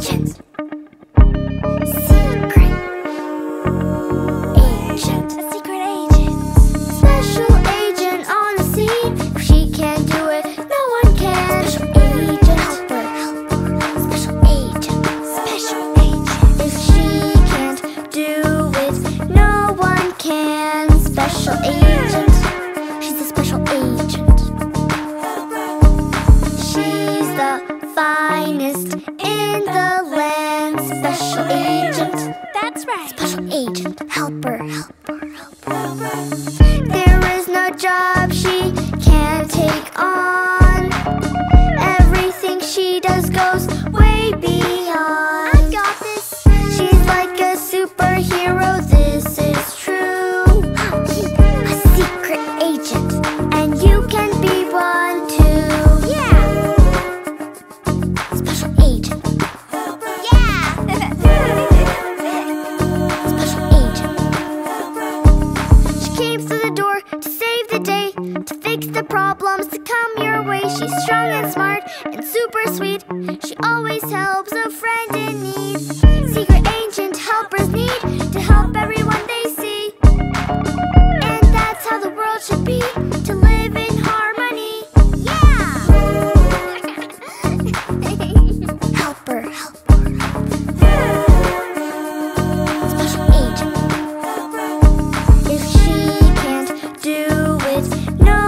Secret. Special agent on the scene. If she can't do it, no one can. Special agent. Special agent. Special agent. If she can't do it, no one can. Special agent. She's a special agent. She's the finest Special agent. That's right. Special agent. Helper, helper, helper. helper. There is no job she can't take on. Everything she does goes way beyond. I got this. She's like a superhero. This is true. A secret agent, and you can be one too. Yeah. Special agent. problems to come your way. She's strong and smart and super sweet. She always helps a friend in need. Secret agent helpers need to help everyone they see. And that's how the world should be to live in harmony. Yeah! helper, helper, helper. Special agent. If she can't do it, no.